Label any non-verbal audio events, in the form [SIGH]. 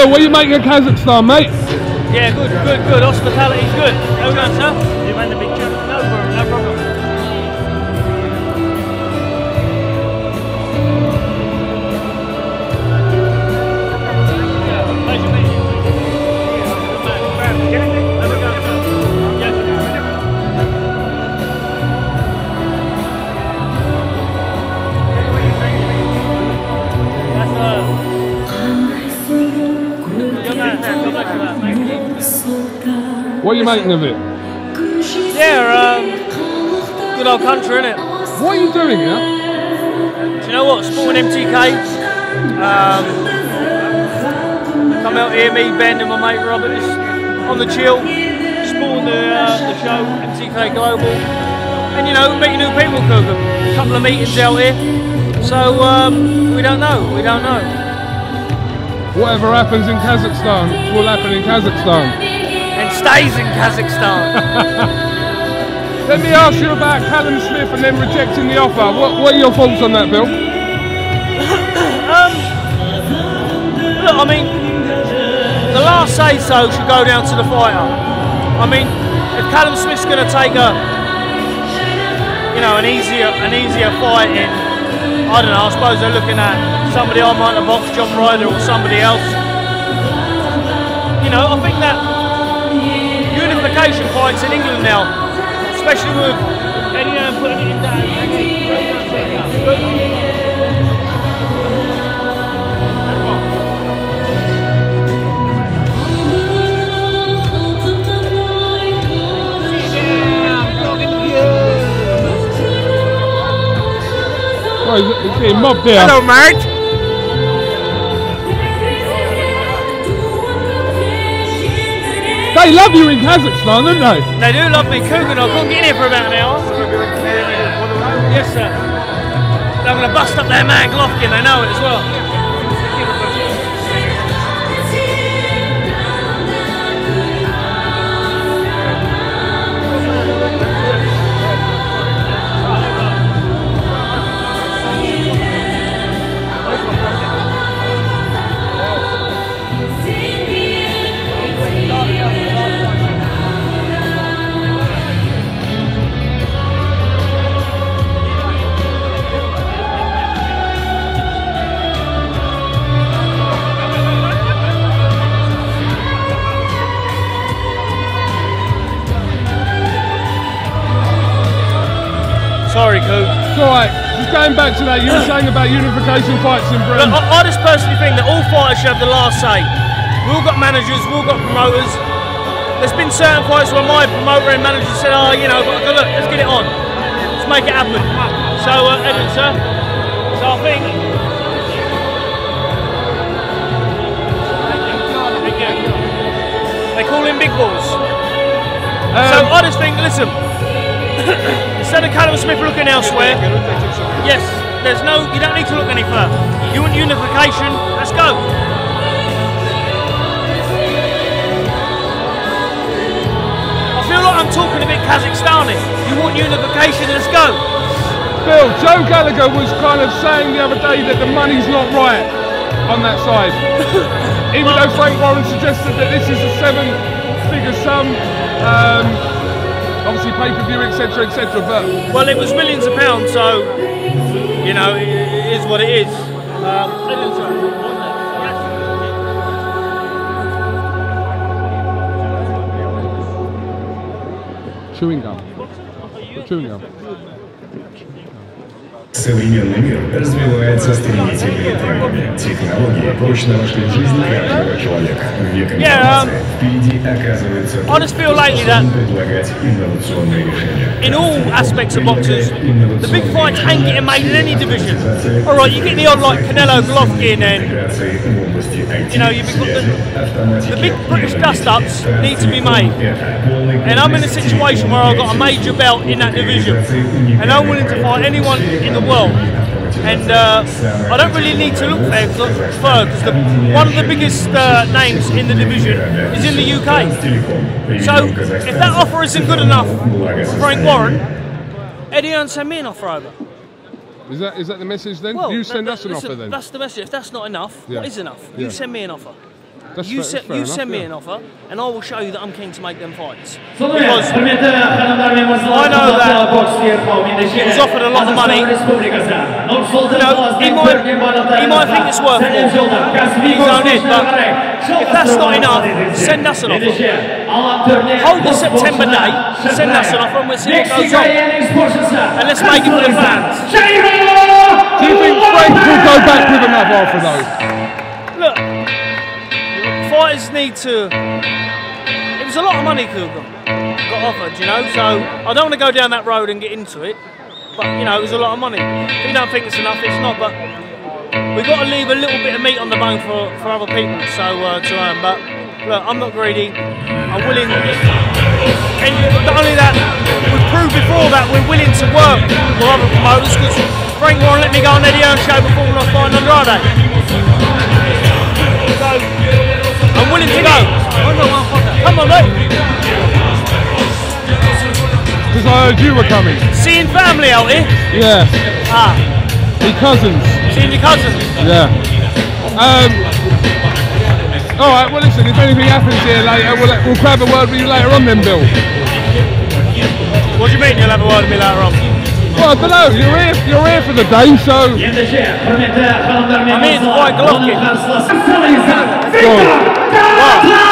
Bill, what you making of Kazakhstan, mate? Yeah, good, good, good. Hospitality's good. How done, sir? You. What are you making of it? Yeah, um, good old country, innit? What are you doing here? Do you know what? Sporting MTK. Um, come out here, me, Ben, and my mate Robert, is on the chill, sporting the, uh, the show, MTK Global. And you know, meeting new people, Cook. A couple of meetings out here. So, um, we don't know, we don't know. Whatever happens in Kazakhstan will happen in Kazakhstan. Stays in Kazakhstan. [LAUGHS] Let me ask you about Callum Smith and then rejecting the offer. What, what are your thoughts on that, Bill? Um, look, I mean, the last say so should go down to the fighter. I mean, if Callum Smith's going to take a, you know, an easier, an easier fight in, I don't know. I suppose they're looking at somebody I might have boxed, John Ryder or somebody else. You know, I think that unification fights in England now, especially with Eddie Hearn putting it in down. Oh, he's, he's getting mobbed there. Hello, mate. They love you in Kazakhstan, don't they? They do love me cooking. I couldn't get in here for about an hour. Yes, sir. I'm going to bust up their man Golovkin. They know it as well. Coop. Alright. Just going back to that, you [COUGHS] were saying about unification fights in Look, Britain. I, I just personally think that all fighters should have the last say. We've all got managers, we've all got promoters. There's been certain fights where my promoter and manager said, oh, you know, look, look, let's get it on. Let's make it happen. So, uh, Edwin, sir. So I think. They call him big balls. so Um, I just think, listen, [COUGHS] [COUGHS] instead of Callum Smith looking elsewhere, yes, there's no, you don't need to look any further. You want unification? Let's go. I feel like I'm talking a bit Kazakhstani. You want unification? Let's go. Bill, Joe Gallagher was kind of saying the other day that the money's not right on that side. [LAUGHS] Even though Frank Warren suggested that this is a seven-figure sum, um, obviously pay-per-view, etc., etc. But Well, it was millions of pounds, so you know it, it is what it is. Um, chewing gum, chewing gum. Современный мир развивается стремительными темпами. Технологии прочно вошли в жизнь каждого человека. Век Yeah, um, информации. Впереди оказывается I just feel lately that способен предлагать инновационные решения. in all aspects of boxers, the big fights ain't getting made in any division. All right, you get the odd like Canelo, Golovkin, and Интеграции в области IT, You know, you've got the- связи, автоматики, the big British dust-ups электроники, need to be made. это полный And I'm in a комплекс situation where I've got a major belt in that division, and I'm willing to fight anyone in the world. And uh, I don't really need to look there further because the, one of the biggest uh, names in the division is in the UK. So if that offer isn't good enough for Frank Warren, Eddie send me an offer over. Is that is that the message then? Well, you send that- us an listen, offer then. That's the message. If that's not enough, Yeah. what is enough? Yeah. You send me an offer. That's you fair, se you enough, send me an offer, and I will show you that I'm keen to make them fights. Because I know that he was offered a lot of money. You he might, he might think it's worth it. He's on it, but if that's not enough, send us an offer. Hold the September date, send us an offer, and we'll see what goes on. And let's make it for the fans. Do you think Frank will go back with another offer though? Fighters need to. It was a lot of money could got, offered, you know. So I don't want to go down that road and get into it. But you know, it was a lot of money. If you don't think it's enough, it's not. But we've got to leave a little bit of meat on the bone for, for other people. So uh, to earn. But look, I'm not greedy. I'm willing. And not only that, we've proved before that we're willing to work with other promoters because Frank Warren let me go on Eddie Hearn show before we lost fighting Andrade. So Willing to go. Come on, mate. Because I heard you were coming. Seeing family out here. Yeah. Ah, Your cousins. seeing your cousins. Yeah. Um. All right. Well, listen. If anything happens here later, we'll, we'll grab a word with you later on, then, Bill. Well, I don't know, you're here, you're here for the day, so... I mean, it's quite glocking. Go